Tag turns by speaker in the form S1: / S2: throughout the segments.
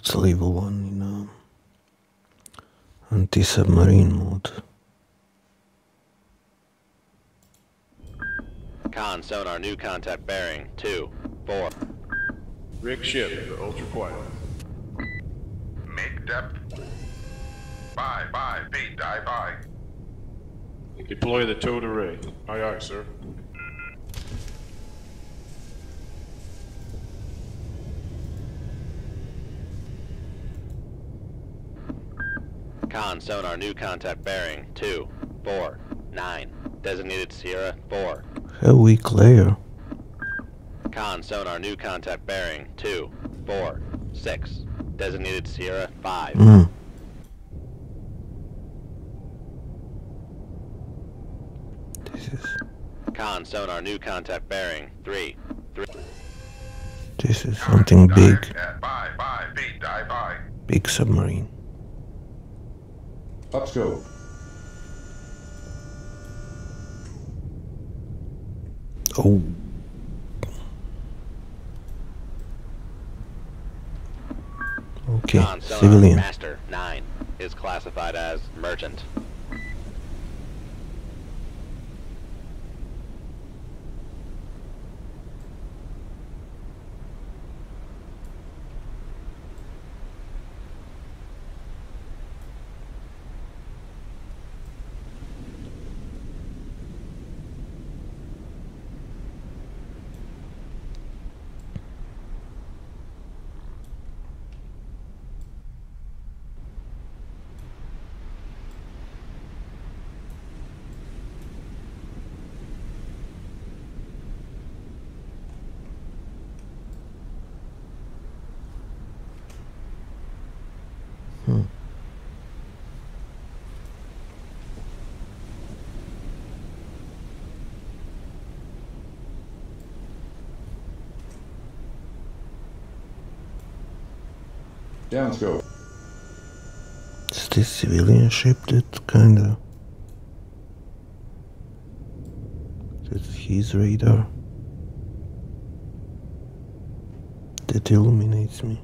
S1: It's level 1 in uh, anti-submarine mode.
S2: Con sonar new contact bearing two four.
S3: Rig ship to ultra quiet.
S4: Make depth. Five, five feet, dive high.
S3: Deploy the towed array. Aye, aye, sir.
S2: Con sonar new contact bearing two four nine. Designated Sierra four.
S1: A weak layer.
S2: Con sonar new contact bearing two four six. Designated Sierra five.
S1: Hmm. This is
S2: Con sonar new contact bearing three three.
S1: this is something big,
S4: Dive At five, five feet, dive high.
S1: big submarine.
S3: Upscope.
S1: Oh, okay,
S2: Con sonar
S1: civilian.
S2: master nine is classified as merchant.
S3: Downscope.
S1: Is this civilian ship that kinda that's his radar that illuminates me.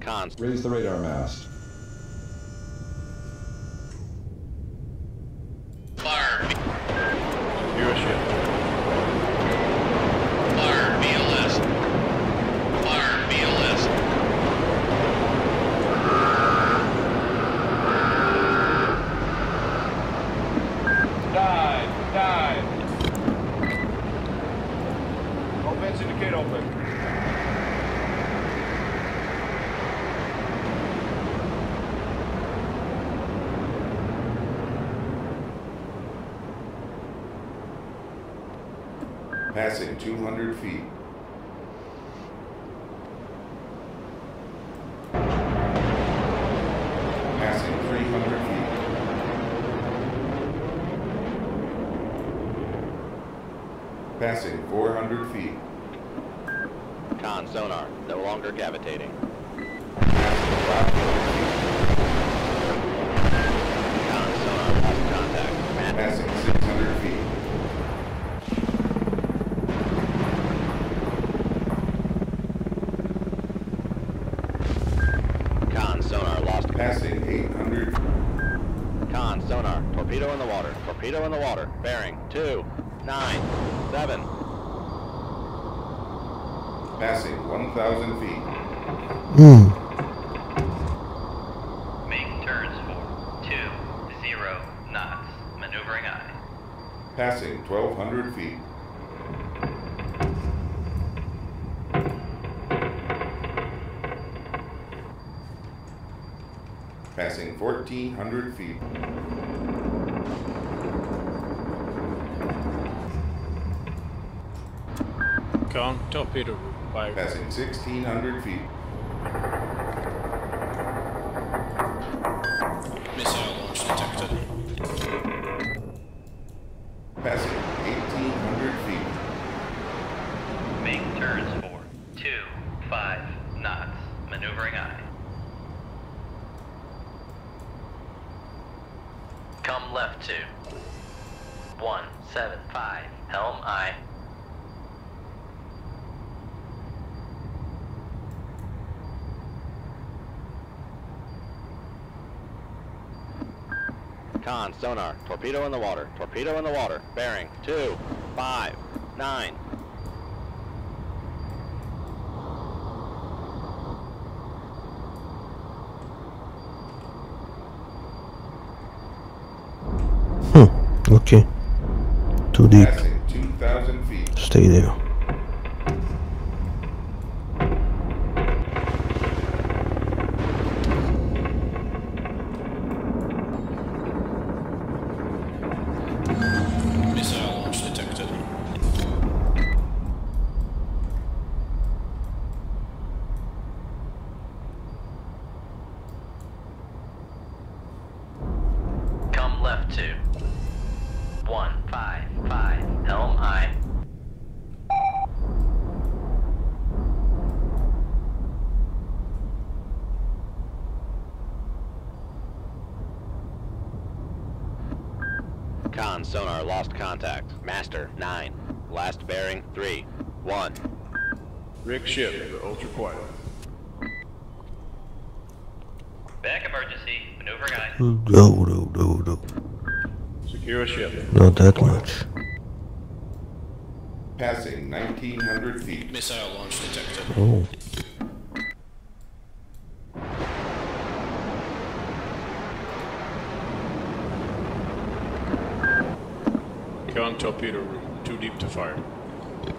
S2: Con
S3: Raise the radar mast.
S5: Fire,
S3: View a ship.
S5: fire, VLS. Fire, VLS.
S3: Dive! Dive! Offense indicate open.
S6: Passing 200 feet. Passing 300 feet. Passing 400 feet.
S2: con sonar no longer cavitating.
S6: Passing 500 feet.
S2: Con sonar lost contact. Matt
S6: Passing 600 feet.
S2: con sonar lost.
S6: Passing 800
S2: Con sonar torpedo in the water. Torpedo in the water. Bearing two nine seven.
S6: Passing 1,000 feet.
S1: Hmm.
S5: Make turns for two zero knots. Maneuvering aye.
S6: Passing 1,200 feet. Passing 1,400 feet.
S7: Con, torpedo route by
S6: Passing 1,600 feet.
S7: missile launch detected.
S6: Passing 1,800 feet.
S5: Make turns for two five knots. Maneuvering aye. left to 175. Helm aye.
S2: Con, sonar, torpedo in the water, torpedo in the water, bearing, two, five, nine.
S1: Hmm, okay. Too deep.
S6: Passing 2,000 feet.
S1: Stay there.
S7: Missile launch detected.
S5: Come left to 155. Helm aye.
S2: Con, sonar, lost contact. Master, nine. Last bearing, three, one.
S3: Rick ship, the ultra quiet.
S5: Back emergency. Maneuvering aye.
S1: No, no, no, no.
S3: Secure ship.
S1: Not that much.
S6: Passing 1,900 feet.
S7: Missile launch detected.
S1: Oh.
S3: Con torpedo room, too deep to fire.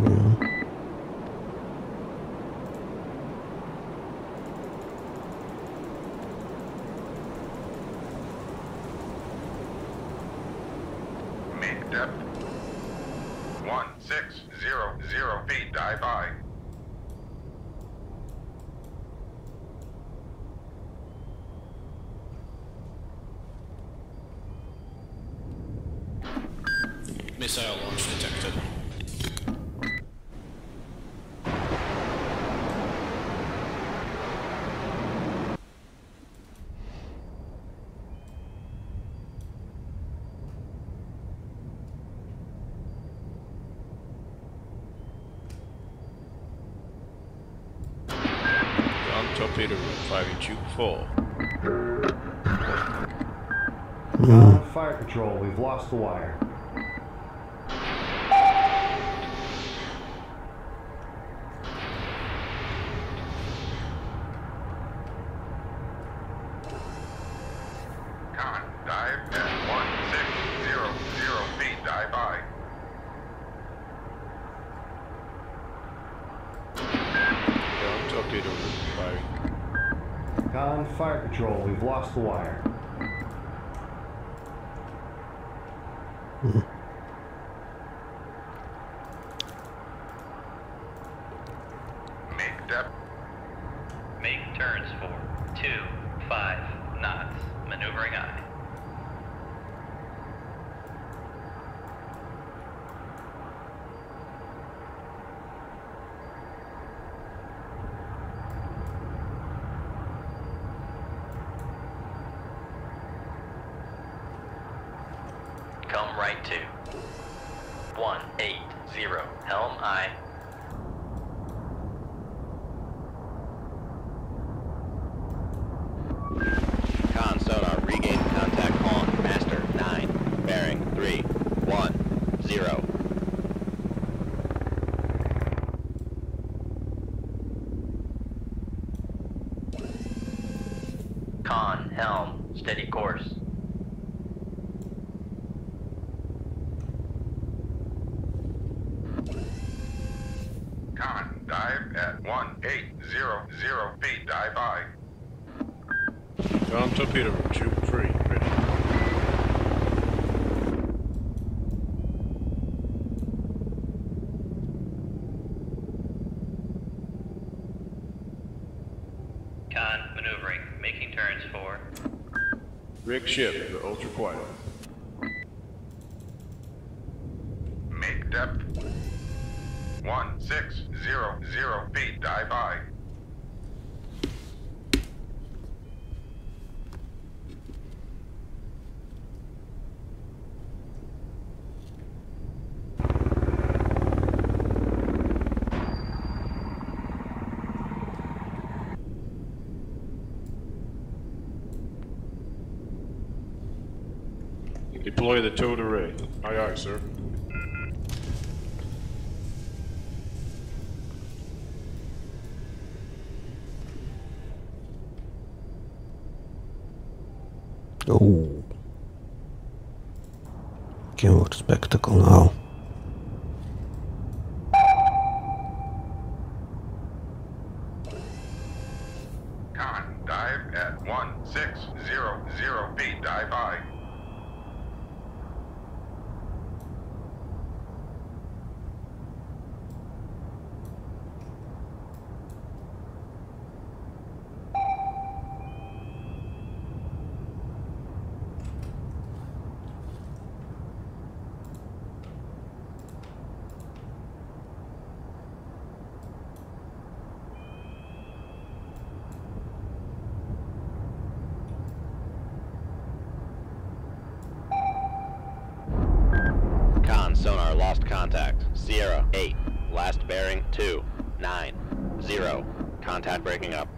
S1: Yeah.
S4: Depth. 1600 feet. Dive by.
S7: Missile launch detected.
S3: Torpedo room.
S8: Uh, fire control, we've lost the wire.
S4: Con, dive at 1600 feet. Dive by.
S3: Con torpedo room, firing.
S8: Con, fire control, the wire.
S4: Make mm-hmm depth.
S5: Make turns for 25 knots. Maneuvering aye. Come right to 180. Helm aye.
S2: Con, sonar, regain contact on. Master, nine. Bearing, three, one, zero.
S5: Con, helm, steady course.
S4: Con, dive at 1800 feet. Dive by.
S3: Con torpedo room, tube three, ready.
S5: Con, maneuvering, for
S3: Rick ship, the ultra quiet.
S4: Make depth. 1600 feet. Dive by.
S3: Deploy the towed array. Aye, aye, sir.
S1: Oh. Of spectacle now.
S4: Con, dive at 1600 feet. Dive by.
S2: Con sonar lost contact. Sierra 8. Last bearing 2. 9. 0. Contact breaking up.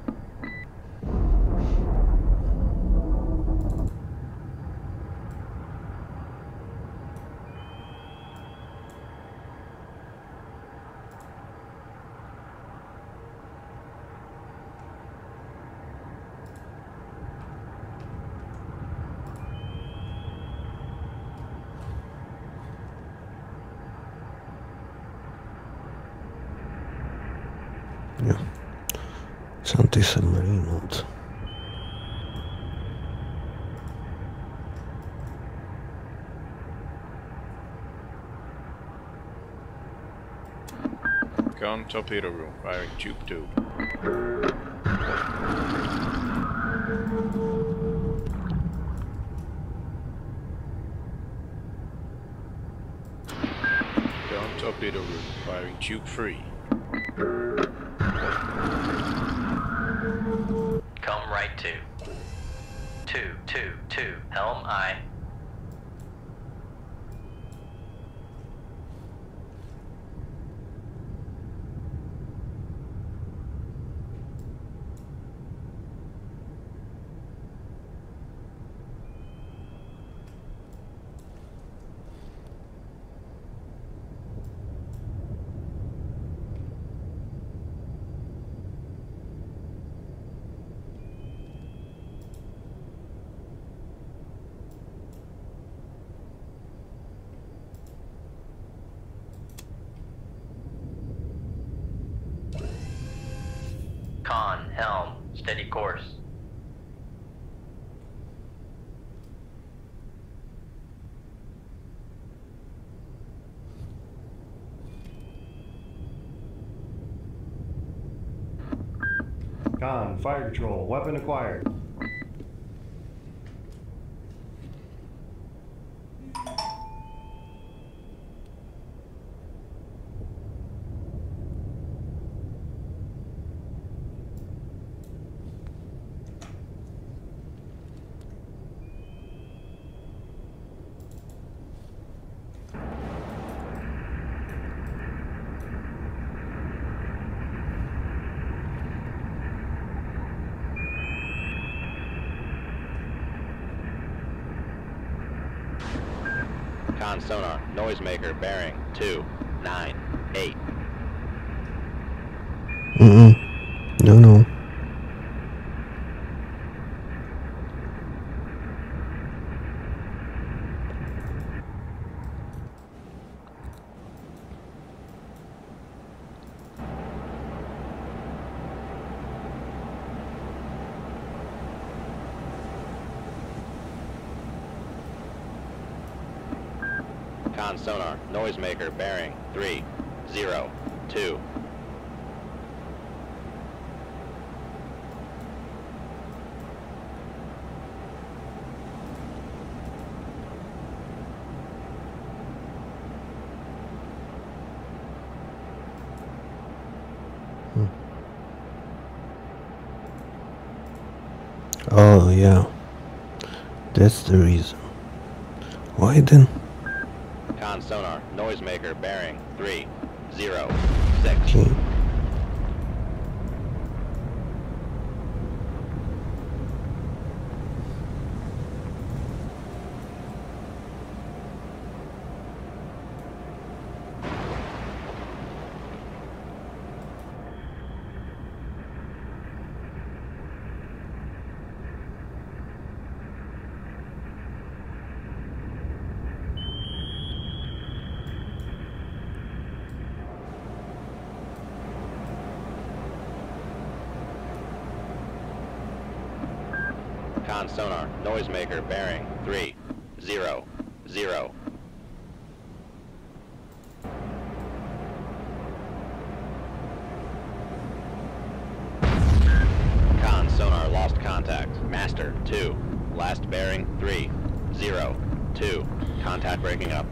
S1: Yeah. It's anti-submarine.
S3: Con torpedo room. Firing tube 2. Con torpedo room. Firing tube 3.
S5: Come right to. Two, two, two. Helm aye. Con, helm, steady course.
S8: Con, fire control, weapon acquired.
S2: Con sonar noisemaker bearing 2. 9. 8.
S1: Mm-mm. No, no.
S2: Con sonar noisemaker bearing 3. 0. 2. Hmm.
S1: Oh, yeah. That's the reason. Why then?
S2: Con sonar noisemaker bearing 3. 0. 6.
S1: Okay.
S2: Con sonar, noisemaker bearing three, zero, zero. Con sonar lost contact. Master two, last bearing three, zero, two. Contact breaking up.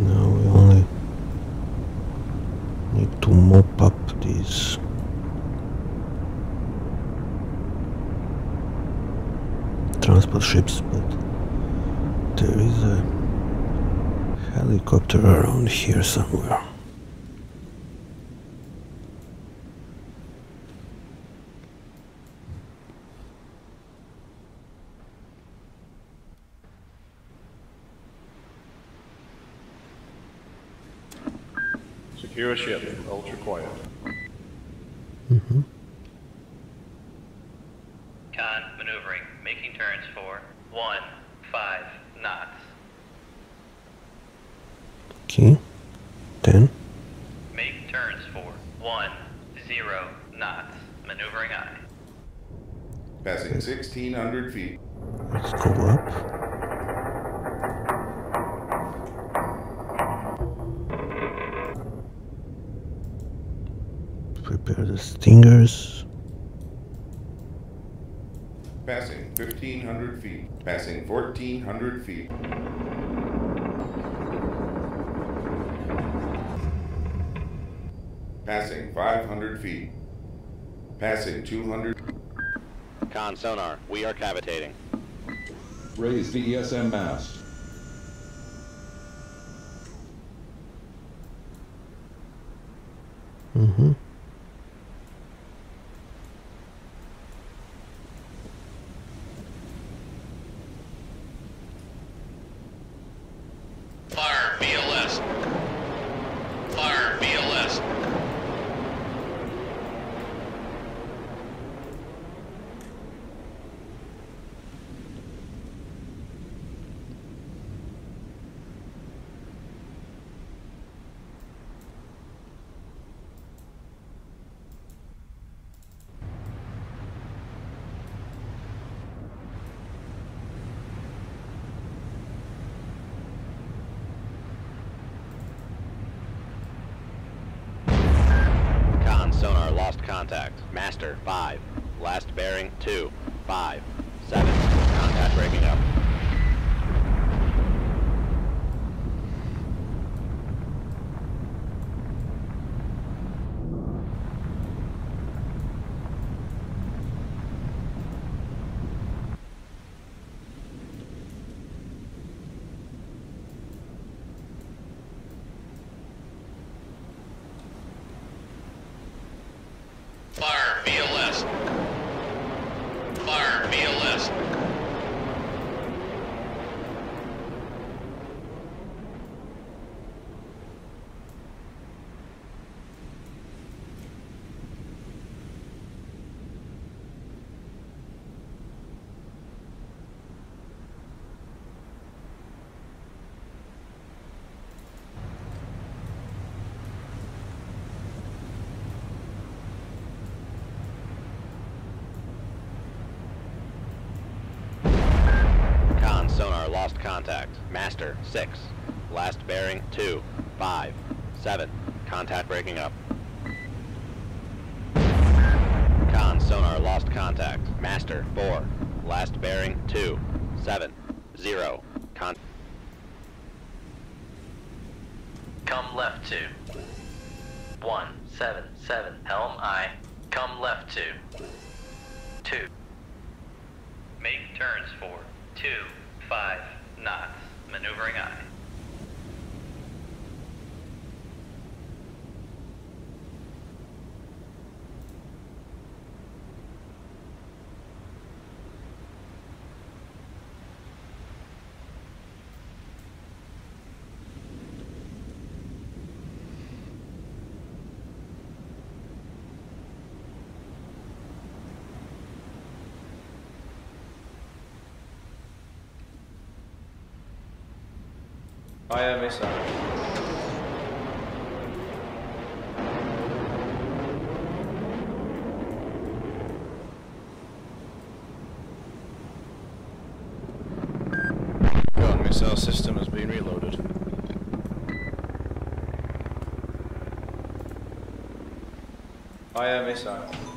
S1: Now we only need to mop up these ships, but there is a helicopter around here somewhere.
S3: Secure ship. Ultra quiet.
S5: Con maneuvering, making turns for one five knots.
S1: Okay, then
S5: Make turns for one zero knots. Maneuvering aye.
S6: Passing 1,600 feet.
S1: let's go up. Prepare the stingers.
S6: Passing 1,500 feet. Passing 1,400 feet. Passing 500 feet. Passing 200.
S2: Con sonar, we are cavitating.
S9: Raise the ESM mast.
S1: Mm-hmm.
S7: Fire VLS. Fire VLS.
S2: Con sonar lost contact. Master five, last bearing two, five, seven. Contact breaking up. contact. Master, 6. Last bearing, 2, 5, 7. Contact breaking up. Con, sonar lost contact. Master, 4. Last bearing, 2, 7, 0. Con
S5: Come left 2. 1, 7, 7. Helm aye. Come left 2. 2. Make turns for 2, 5, not maneuvering aye.
S3: Higher missile. Gun missile system has been reloaded.
S7: Higher missile.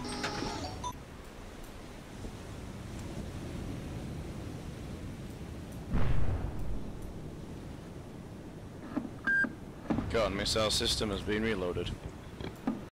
S3: Missile system has been reloaded.